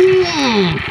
Yeah.